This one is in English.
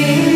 You.